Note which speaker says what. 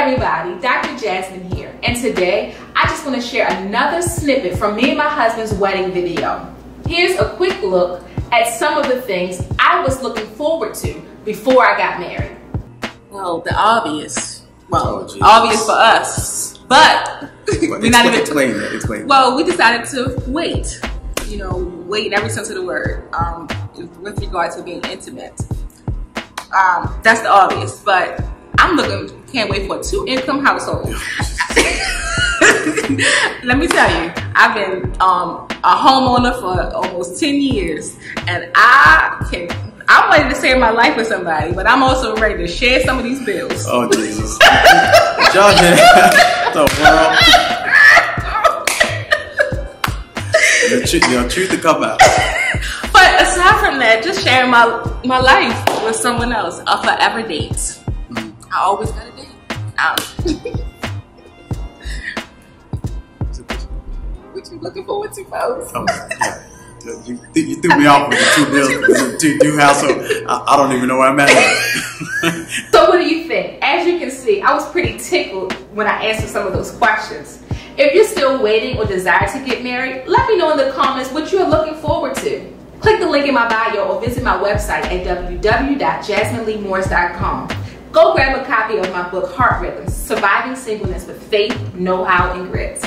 Speaker 1: everybody, Dr. Jasmine here, and today I just want to share another snippet from me and my husband's wedding video. Here's a quick look at some of the things I was looking forward to before I got married.
Speaker 2: Well, the obvious. Well,
Speaker 3: Oh,
Speaker 2: obvious for us, but
Speaker 3: But
Speaker 2: we're not even.
Speaker 3: explain that. Explain.
Speaker 2: Well, we decided to wait. You know, wait in every sense of the word. Um, with regard to being intimate. Um, that's the obvious, but I'm looking. Can't wait for two-income household. Let me tell you, I've been um, a homeowner for almost 10 years, and I can. I'm ready to share my life with somebody, but I'm also ready to share some of these bills.
Speaker 3: Oh Jesus! John, the world. The truth, the truth to come out.
Speaker 2: But aside from that, just sharing my my life with someone else, a forever date. I always got a date. Um, what you looking forward to, folks?
Speaker 3: Oh, yeah. You, you threw me off with the two bills, two new household. I, I don't even know where I'm at.
Speaker 1: So what do you think? As you can see, I was pretty tickled when I answered some of those questions. If you're still waiting or desire to get married, let me know in the comments what you're looking forward to. Click the link in my bio or visit my website at www.jasmineleighmorse.com. Grab a copy of my book, Heart Rhythms, Surviving Singleness with Faith, Know-How, and Grit.